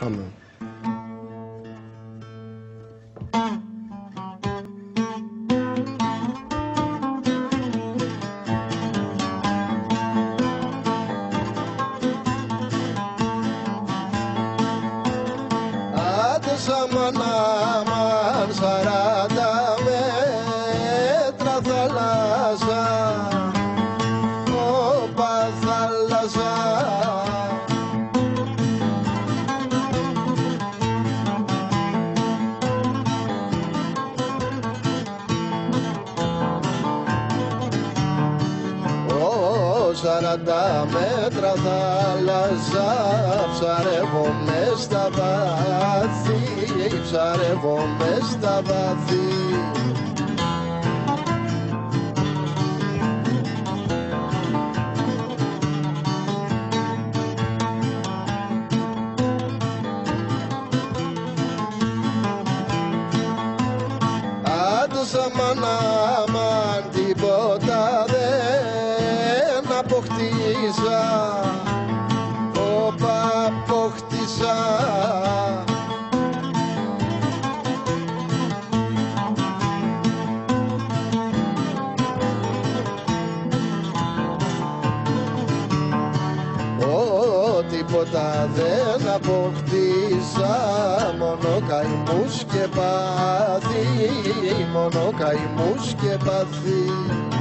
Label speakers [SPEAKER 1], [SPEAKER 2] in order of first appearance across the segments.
[SPEAKER 1] Αμήν. Άντε σαν μανάμαν Σαράντα μέτρα θάλασσα ψαρεύω μες στα βάθη ψαρεύω μες στα βάθη. Άντε αποκτήσα. Όπα αποκτήσα Ω, τίποτα δεν αποκτήσα μόνο καημούς και πάθη μόνο καημούς και πάθη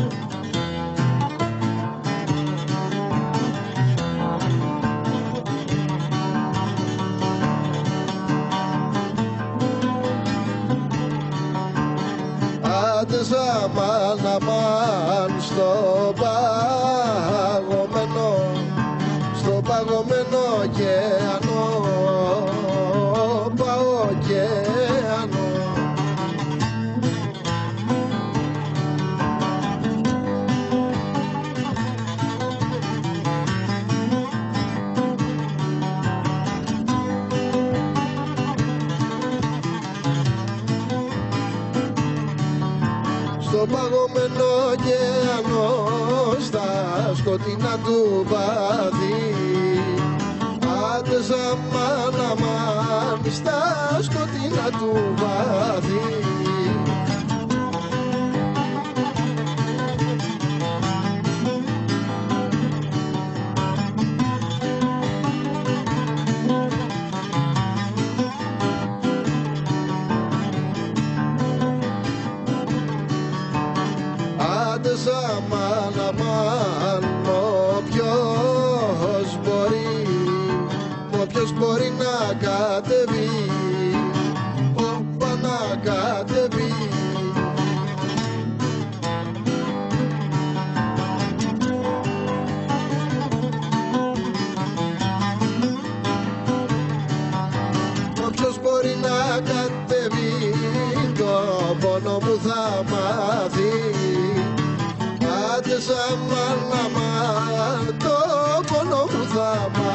[SPEAKER 1] Άντε σαμάν αμάν στο στο παγωμένο ωκεανό στα σκοτεινά του βάδι άντε ζαμάν αμάν στα σκοτεινά του βάδι Άντε αμάν αμάν όποιος μπορεί όποιος μπορεί να κατεβεί όπα να κατεβεί. Όποιος μπορεί να κατεβεί το πόνο μου θα μάθει zamanlama Top ol o zaman